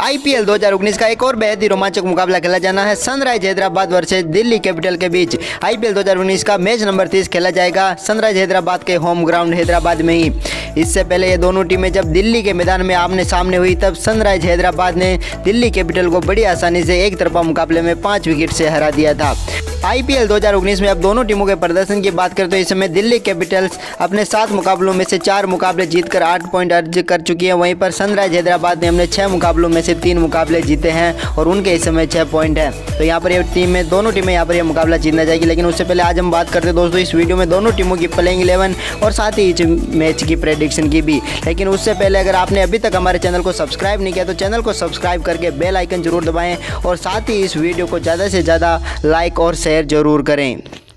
IPL 2019 का एक और बेहद ही रोमांचक मुकाबला खेला जाना है। Sunrise Hyderabad versus Delhi Capital के बीच। आईपीएल 2019 का मैच नंबर 30 खेला जाएगा सनराइज हैदराबाद के होम ग्राउंड हैदराबाद में ही। इससे पहले ये दोनों टीमें जब दिल्ली के मैदान में आमने सामने हुई, तब सनराइज हैदराबाद ने दिल्ली कैपिटल को बड़ी आसानी से एक तरफा मुकाबले में पाँच विकेट से हरा दिया था। आईपीएल 2019 में अब दोनों टीमों के प्रदर्शन की बात करें तो इस समय दिल्ली कैपिटल्स अपने सात मुकाबलों में से चार मुकाबले जीतकर आठ पॉइंट अर्ज़ कर चुकी है। वहीं पर सनराइज हैदराबाद ने अपने छह मुकाबलों में से तीन मुकाबले जीते हैं और उनके इस समय छह पॉइंट है। तो यहाँ पर ये टीम में, दोनों टीमें यहाँ पर यह मुकाबला जीतना जाएगी। लेकिन उससे पहले आज हम बात करते हैं दोस्तों, इस वीडियो में दोनों टीमों की प्लेइंग इलेवन और साथ ही इस मैच की प्रेडिक्शन की भी। लेकिन उससे पहले अगर आपने अभी तक हमारे चैनल को सब्सक्राइब नहीं किया तो चैनल को सब्सक्राइब करके बेल आइकन ज़रूर दबाएँ और साथ ही इस वीडियो को ज़्यादा से ज़्यादा लाइक और शेयर ज़रूर करें।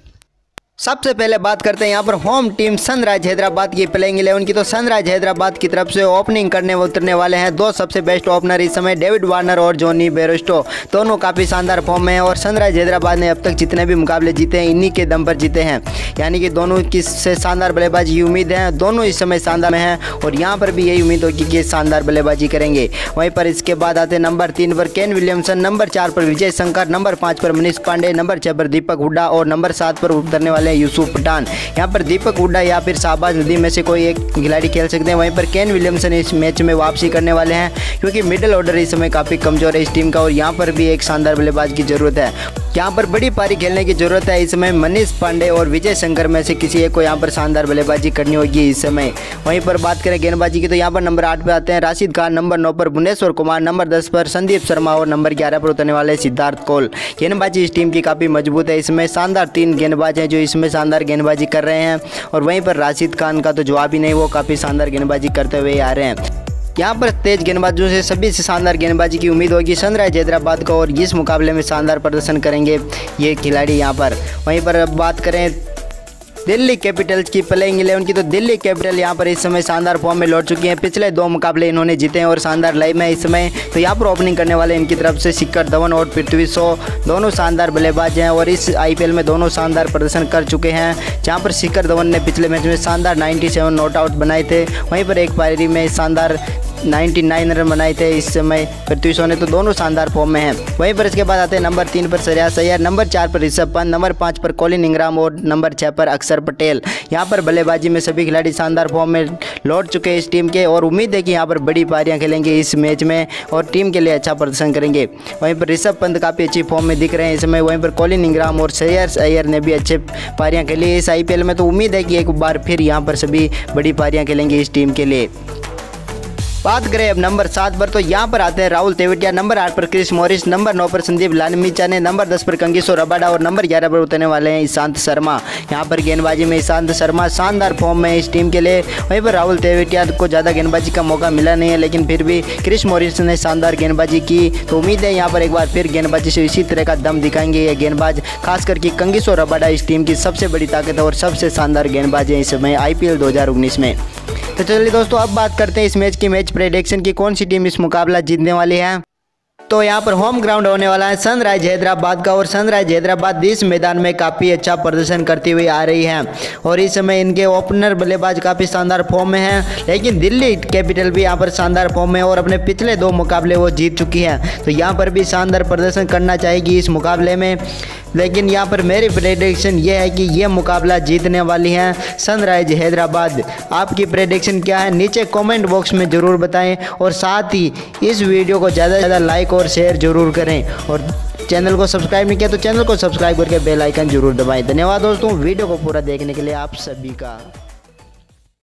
सबसे पहले बात करते हैं यहाँ पर होम टीम सनराइज हैदराबाद की प्लेइंग इलेवन की। तो सनराइज हैदराबाद की तरफ़ से ओपनिंग करने उतरने वाले हैं। दो सबसे बेस्ट ओपनर इस समय डेविड वार्नर और जॉनी बेरोस्टो दोनों काफ़ी शानदार फॉर्म में हैं और सनराइज हैदराबाद ने अब तक जितने भी मुकाबले जीते हैं, इन्हीं के दम पर जीते हैं। यानी कि दोनों की से शानदार बल्लेबाजी उम्मीद है। दोनों इस समय शानदार हैं और यहाँ पर भी यही उम्मीद होगी कि शानदार बल्लेबाजी करेंगे। वहीं पर इसके बाद आते हैं नंबर तीन पर केन विलियमसन नंबर चार पर विजय शंकर, नंबर पाँच पर मनीष पांडे, नंबर छः पर दीपक हुड्डा और नंबर सात पर उतरने वाले हैं, यूसुफ पठान। यहाँ पर दीपक हुडा या फिर शाहबाज नदी में से कोई एक खिलाड़ी खेल सकते हैं। वहीं पर केन विलियमसन इस मैच में वापसी करने वाले हैं, क्योंकि मिडिल ऑर्डर इस समय काफ़ी कमज़ोर है इस टीम का और यहाँ पर भी एक शानदार बल्लेबाज की ज़रूरत है। यहाँ पर बड़ी पारी खेलने की ज़रूरत है। इस समय मनीष पांडे और विजय शंकर में से किसी एक को यहाँ पर शानदार बल्लेबाजी करनी होगी इस समय। वहीं पर बात करें गेंदबाजी की तो यहाँ पर नंबर आठ पे आते हैं राशिद खान, नंबर नौ पर भुवनेश्वर कुमार, नंबर दस पर संदीप शर्मा और नंबर ग्यारह पर उतरने वाले सिद्धार्थ कौल। गेंदबाजी इस टीम की काफ़ी मज़बूत है। इसमें शानदार तीन गेंदबाज हैं जो इसमें शानदार गेंदबाजी कर रहे हैं। और वहीं पर राशिद खान का तो जवाब ही नहीं, वो काफ़ी शानदार गेंदबाजी करते हुए आ रहे हैं। यहाँ पर तेज गेंदबाजों से सभी से शानदार गेंदबाजी की उम्मीद होगी। सनराइज हैदराबाद को और इस मुकाबले में शानदार प्रदर्शन करेंगे ये खिलाड़ी यहाँ पर। वहीं पर अब बात करें दिल्ली कैपिटल्स की प्लेइंग इलेवन की तो दिल्ली कैपिटल यहाँ पर इस समय शानदार फॉर्म में लौट चुकी हैं। पिछले दो मुकाबले इन्होंने जीते हैं और शानदार लाइव में इस समय। तो यहाँ पर ओपनिंग करने वाले इनकी तरफ़ से शिखर धवन और पृथ्वी शो दोनों शानदार बल्लेबाज हैं और इस आईपीएल में दोनों शानदार प्रदर्शन कर चुके हैं, जहाँ पर शिखर धवन ने पिछले मैच में शानदार नाइन्टी नॉट आउट बनाए थे। वहीं पर एक पारी में शानदार 99 रन बनाए थे इस समय। पृथ्वी शॉ ने तो दोनों शानदार फॉर्म में हैं। वहीं पर इसके बाद आते हैं नंबर तीन पर सरिया सैयर नंबर चार पर ऋषभ पंत, नंबर पाँच पर कॉलिन इंग्राम और नंबर छः पर अक्षर पटेल। यहाँ पर बल्लेबाजी में सभी खिलाड़ी शानदार फॉर्म में लौट चुके हैं इस टीम के और उम्मीद है कि यहाँ पर बड़ी पारियाँ खेलेंगे इस मैच में और टीम के लिए अच्छा प्रदर्शन करेंगे। वहीं पर ऋषभ पंत काफ़ी अच्छी फॉर्म में दिख रहे हैं इस समय। वहीं पर कॉलिन इंग्राम और सैयर अय्यर ने भी अच्छे पारियाँ खेली इस आईपीएल में तो उम्मीद है कि एक बार फिर यहाँ पर सभी बड़ी पारियाँ खेलेंगे इस टीम के लिए। बात करें अब नंबर सात पर तो यहाँ पर आते हैं राहुल तेवटिया। नंबर आठ पर क्रिस मॉरिस, नंबर नौ पर संदीप लालमीचा ने, नंबर दस पर कंगिसो रबाडा और नंबर ग्यारह पर उतरने वाले हैं ईशांत शर्मा। यहाँ पर गेंदबाजी में ईशांत शर्मा शानदार फॉर्म में इस टीम के लिए, वहीं पर राहुल तेवटिया को ज़्यादा गेंदबाजी का मौका मिला नहीं है, लेकिन फिर भी क्रिस मॉरिस ने शानदार गेंदबाजी की। तो उम्मीद है यहाँ पर एक बार फिर गेंदबाजी से इसी तरह का दम दिखाएँगे ये गेंदबाज खास करके कंगिसो रबाडा इस टीम की सबसे बड़ी ताकत है और सबसे शानदार गेंदबाज है इस समय आई पी में। तो चलिए दोस्तों, अब बात करते हैं इस मैच की मैच प्रेडिक्शन की, कौन सी टीम इस मुकाबला जीतने वाली है? तो यहाँ पर होम ग्राउंड होने वाला है सनराइज हैदराबाद का और सनराइज हैदराबाद इस मैदान में काफ़ी अच्छा प्रदर्शन करती हुई आ रही है। और इस समय इनके ओपनर बल्लेबाज काफ़ी शानदार फॉर्म में हैं, लेकिन दिल्ली कैपिटल भी यहाँ पर शानदार फॉर्म में और अपने पिछले दो मुकाबले वो जीत चुकी है। तो यहाँ पर भी शानदार प्रदर्शन करना चाहेगी इस मुकाबले में। लेकिन यहाँ पर मेरी प्रेडिक्शन ये है कि ये मुकाबला जीतने वाली हैं सनराइज हैदराबाद। आपकी प्रेडिक्शन क्या है? नीचे कमेंट बॉक्स में ज़रूर बताएँ और साथ ही इस वीडियो को ज़्यादा से ज़्यादा और शेयर ज़रूर करें और चैनल को सब्सक्राइब नहीं किया तो चैनल को सब्सक्राइब करके बेल आइकन ज़रूर दबाएँ। धन्यवाद दोस्तों, वीडियो को पूरा देखने के लिए आप सभी का